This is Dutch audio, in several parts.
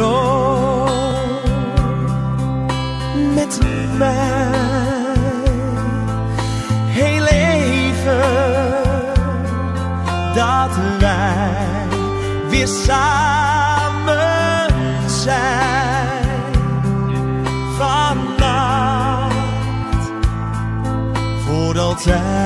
droom met mij heel even dat wij weer samen zijn vannacht voor altijd.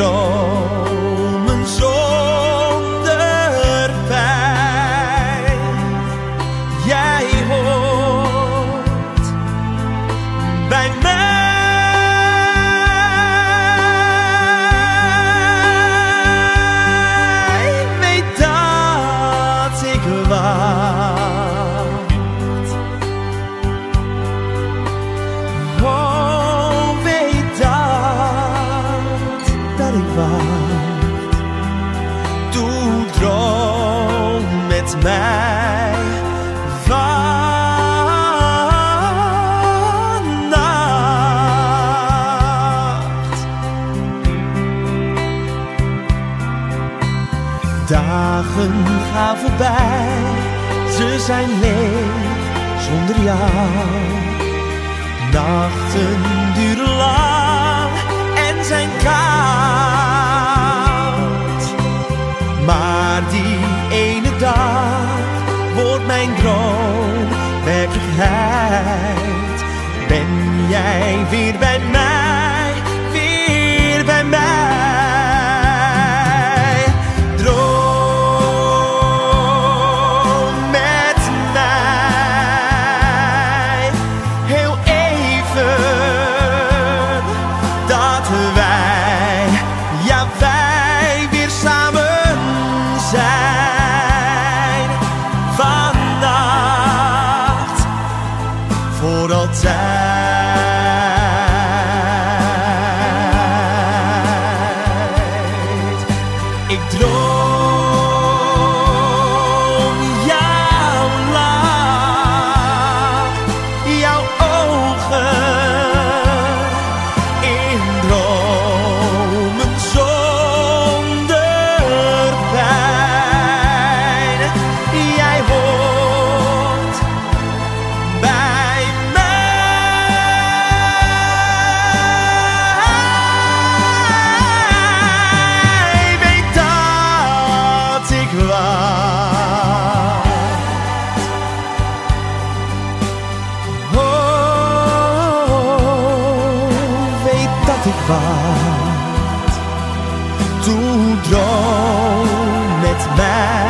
手 wacht. Doe droom met mij vannacht. Dagen gaan voorbij, ze zijn leeg zonder jou. Nachten duren lang en zijn jij weer bij mij, weer bij mij? Droom met mij, heel even dat wij, ja wij weer samen zijn vannacht voor altijd. toen droom met mij.